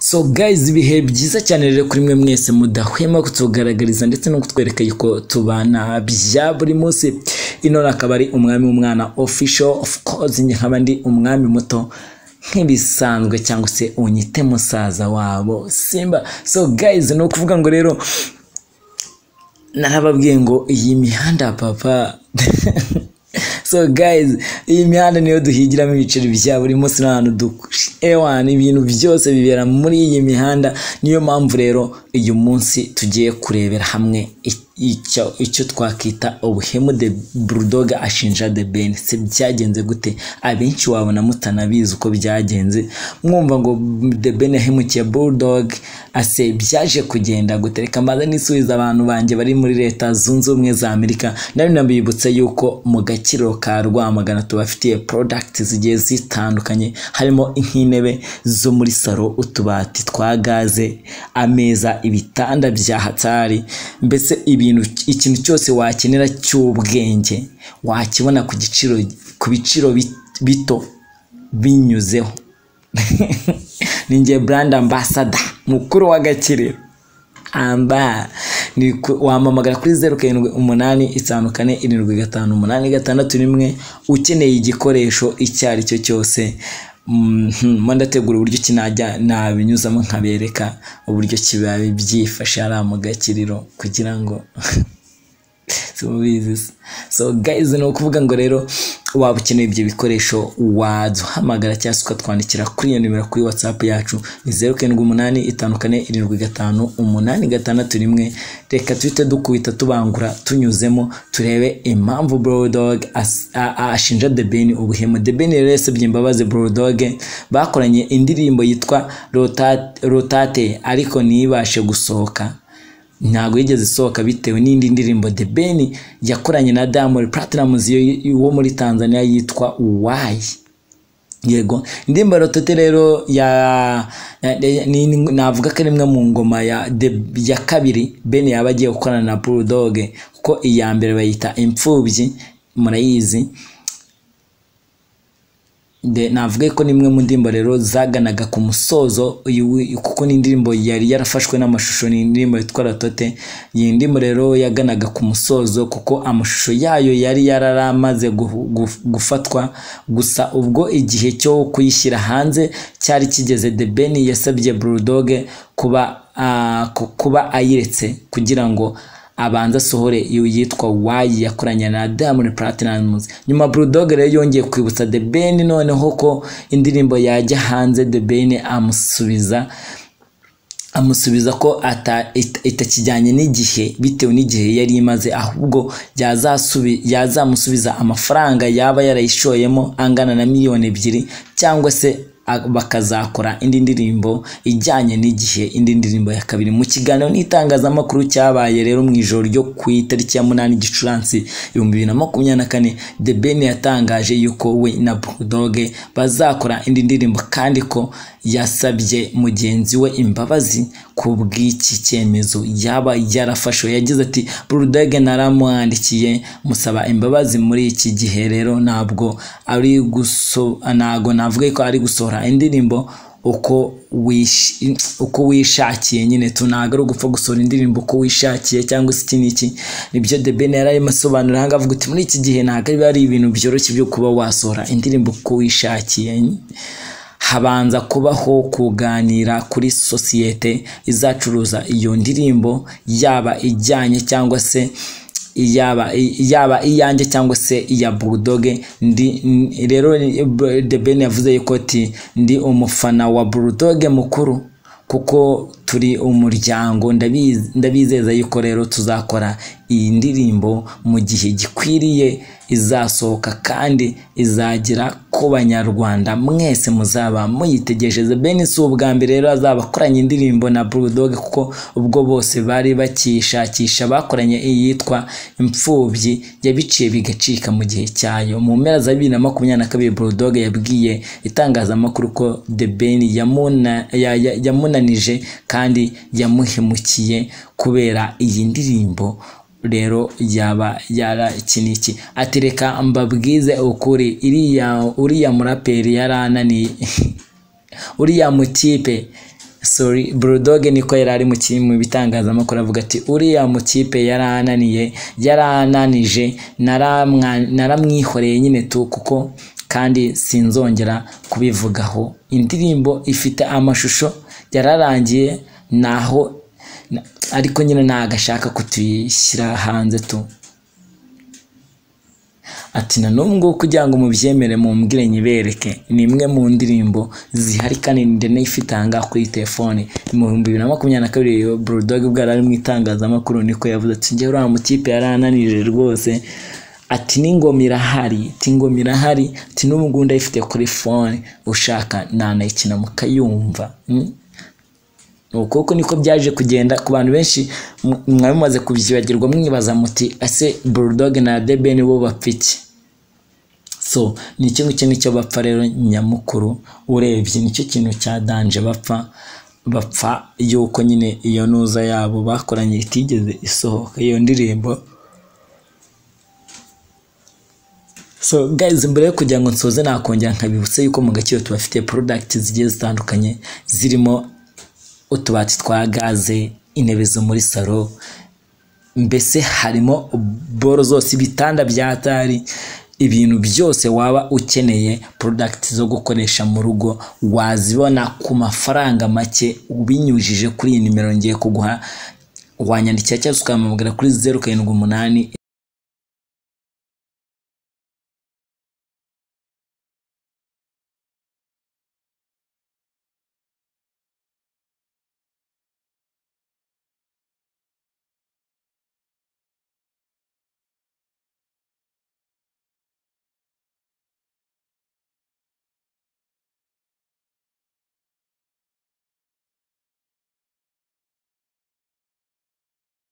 so guys ibihe byiza cyane rero kuri mwe mwese mudahwema kutugaragariza ndetse no kutwereka yuko tubana bya buri munsi. Ino akaba ari umwami w'umwana official of course nkaba ndi umwami muto nk'ibisanzwe cyangwa se unyite musaza wabo simba. So guys ni ukuvuga ngo rero narababwiye ngo iyi mihanda papa so guys iyi mihanda niyo duhigiramo ibiceri bya buri munsi n'ahantu ewana ibintu byose bibera muri iyi mihanda. Niyo mpamvu rero uyu munsi tugiye kurebera hamwe icyo icyo twakita ubuhemu de bulldog ashinja de ben se byagenze gute? Abenshi wabona mutanabizi uko byagenze. Mwumva ngo de ben yahemukiye bulldog ase byaje kugenda gute? Reka nisubiza abantu banjye bari muri leta zunze ubumwe za amerika. Nari nabibutse yuko mu gakiro ka rwamagana tubafitiye product zigiye zitandukanye. Harimo nk'intebe zo muri salo utubati twa gaze ameza ibitanda bya hatari mbese ibintu ikintu cyose wakenera cy'ubwenge wakibona ku giciro ku biciro bito binyuzeho. Ni nge brand ambassador mukuru w'agakiriro amba wamamagara kuri zeru karindwi umunani itanu kane irindwi gatanu umunani gatandatu rimwe ukeneye igikoresho icyo ari cyo cyose mo ndategura uburyo ki najya nabinyuzamo nkabereka uburyo kiba byifashe hariya mu gakiriro kugira ngo so guys ni ukuvuga ngo rero waba ukeneye ibyo bikoresho waduhamagara cyangwa se ukatwandikira kuri iyo nimero kuri whatsapp yacu ni zeru karindwi umunani itanu kane irindwi gatanu umunani gatandatu rimwe. Reka tuhite dukubita tubangura tunyuzemo turebe impamvu bulldog ashinja the ben ubuhemu. The ben rero yasabye imbabazi bulldog bakoranye indirimbo yitwa rotate ariko ntibashe gusohoka. Ntabwo yigeze isohoka bitewe n'indi ndirimbo The Ben yakoranye na Diamond Platnumz wo muri Tanzania yitwa Why? Yego. Indirimbo rotote rero ya navuga ko ari imwe mu ngoma ya ya kabiri Ben yaba agiye gukorana na Bulldog kuko iya mbere bayita imfubyi murayizi. Navuga ko nimwe mu ndirimbo rero zaganaga ku musozo kuko ni indirimbo yari yarafashwe n'amashusho ni indirimbo yitwa ratote iyi ndirimbo rero yaganaga ku musozo kuko amashusho yayo yari yararamaze gufatwa gusa ubwo igihe cyo kuyishyira hanze cyari kigeze The Ben yasabye Bulldog kuba kuba ayiretse kugira ngo abanza asohore yitwa wayi yakoranye na Diamond Platnumz. Nyuma Bulldog rero yongeye kwibutsa The Ben noneho ko indirimbo yajya hanze The Ben amusubiza amusubiza ko itakijyanye n'igihe bitewe n'igihe yari imaze ahubwo yazamusubiza amafaranga yaba yarayishoyemo angana na miliyoni ebyiri cyangwa se bakazakora indi ndirimbo ijyanye n'igihe indi ndirimbo ya kabiri. Mu kiganiro n'itangazamakuru cyabaye rero mu ijoro ryo ku itariki ya munani gicurasi ibihumbi bibiri na makumyabiri na kane The Ben yatangaje yuko we na Bulldog bazakora indi ndirimbo kandi ko yasabye mugenzi we imbabazi ku bw'iki cyemezo. Yaba yarafashe yagize ati Bulldog naramwandikiye musaba imbabazi muri iki gihe rero ntabwo ari guso ntabwo navuga ko ari gusohora indirimbo uko uko wishakiye nyine. Tunaga ari ugupfa gusohora indirimbo uko wishakiye cyangwa se iki n'iki. Nibyo The Ben yari arimo asobanura aha ngaha uti muri iki gihe ntabwo ari ibintu byoroshye byo kuba wasohora indirimbo uko wishakiye. Habanza kubaho kuganira kuri sosiyete izacuruza iyo ndirimbo yaba ijyanye cyangwa se yaba yaba iyanjye cyangwa se iya Bulldog ndi rero The Ben yavuze yuko ati ndi umufana wa Bulldog mukuru. Kuko turi umuryango ndabizeza yuko rero tuzakora iyi ndirimbo mu gihe gikwiriye izasohoka kandi izagera ku banyarwanda. Mwese muzaba muyitegereje. Ben si ubwa mbere rero azaba akoranye indirimbo na Bulldog kuko ubwo bose bari bakishakisha bakoranye iyitwa imfubyi yabiciye bigacika mu gihe cyayo. Mu mpera za bibiri na makumyabiri na kabiri Bulldog yabwiye itangazamakuru ko The Ben yamunanije kandi yamuhemukiye kubera iyi ndirimbo. Rero yaba yara iki n'iki ati reka mbabwize ukuri iriya uriya muraperi yarananiye uriya mutipe sorry Bulldog niko yari ari mu bitangazamakuru avuga ati uriya mu kipe yarananiye yarananije naramwa- naramwihoreye nyine tu kuko kandi sinzongera kubivugaho. Indirimbo ifite amashusho yararangiye naho na- ariko nyine ntabwo ashaka kutuyishyira hanze tu. Ati na ngubu kugira ngo mubyemere mumbwire nyibereke. Ni imwe mu ndirimbo zihari kandi ndende ifite aha ngaha kuri telefone. Mu bihumbi bibiri na makumyabiri na kabiri Bulldog ubwo yari ari mu itangazamakuru niko yavuze ati njyewe uriya mukipe yarananije rwose. Ati n'ingoma irahari ati ingoma irahari ati n'ubu ngubu ndayifite kuri fone ushaka nanayikina mukayumva. Mm? Ukuboko niko byaje kugenda ku bantu benshi m- mwari mumaze kubyibagirwa mwibaza muti ese Bulldog na The Ben bo bapfa iki? So ni iki ngiki ni cyo bapfa rero nyamukuru urebye ni cyo kintu cya danje bapfa bapfa yuko nyine iyo ntuza yabo bakoranye itigeze isohoka iyo ndirimbo. So guys mbere yo kugira ngo nsoze nakongera nkabibutsa yuko mu gaciro tubafite product zigiye zitandukanye zirimo utubati twa gaze intebe zo muri salo mbese harimo boro zose ibitanda bya tari ibintu byose waba ukeneye product zo gukoresha mu rugo wazibona ku mafaranga make ubinyujije kuri iyi nimero ngiye kuguha wanyandikira cyangwa se ukampamagara kuri zeru karindwi umunani